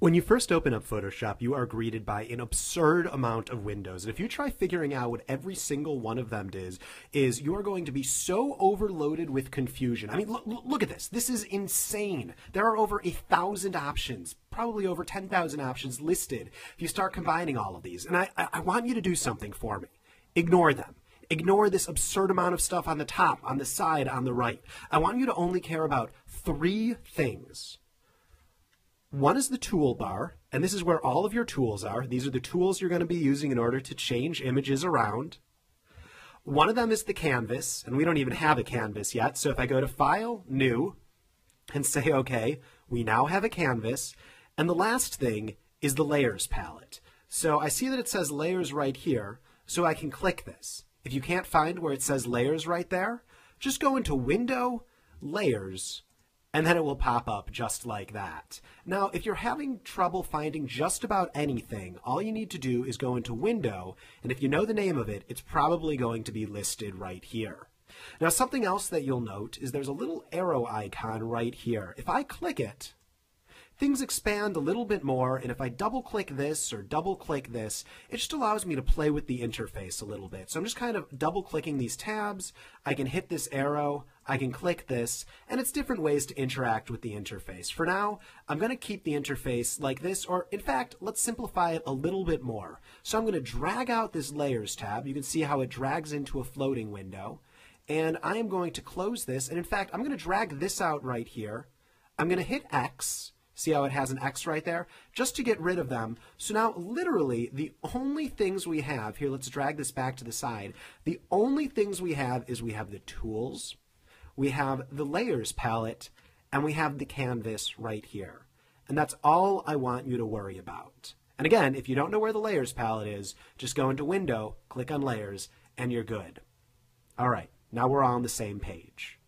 When you first open up Photoshop, you are greeted by an absurd amount of windows. And if you try figuring out what every single one of them is, is you are going to be so overloaded with confusion. I mean, look, look at this. This is insane. There are over a thousand options, probably over 10,000 options listed if you start combining all of these. And I, I want you to do something for me. Ignore them. Ignore this absurd amount of stuff on the top, on the side, on the right. I want you to only care about three things. One is the toolbar, and this is where all of your tools are. These are the tools you're going to be using in order to change images around. One of them is the canvas, and we don't even have a canvas yet. So if I go to File, New, and say OK, we now have a canvas. And the last thing is the Layers palette. So I see that it says Layers right here, so I can click this. If you can't find where it says Layers right there, just go into Window, Layers, and then it will pop up just like that. Now, if you're having trouble finding just about anything, all you need to do is go into Window, and if you know the name of it, it's probably going to be listed right here. Now, something else that you'll note is there's a little arrow icon right here. If I click it, things expand a little bit more, and if I double click this or double click this, it just allows me to play with the interface a little bit. So I'm just kind of double clicking these tabs, I can hit this arrow, I can click this, and it's different ways to interact with the interface. For now, I'm going to keep the interface like this, or in fact, let's simplify it a little bit more. So I'm going to drag out this Layers tab. You can see how it drags into a floating window. And I am going to close this, and in fact, I'm going to drag this out right here. I'm going to hit X, See how it has an X right there? Just to get rid of them. So now, literally, the only things we have, here, let's drag this back to the side. The only things we have is we have the tools, we have the layers palette, and we have the canvas right here. And that's all I want you to worry about. And again, if you don't know where the layers palette is, just go into window, click on layers, and you're good. All right, now we're all on the same page.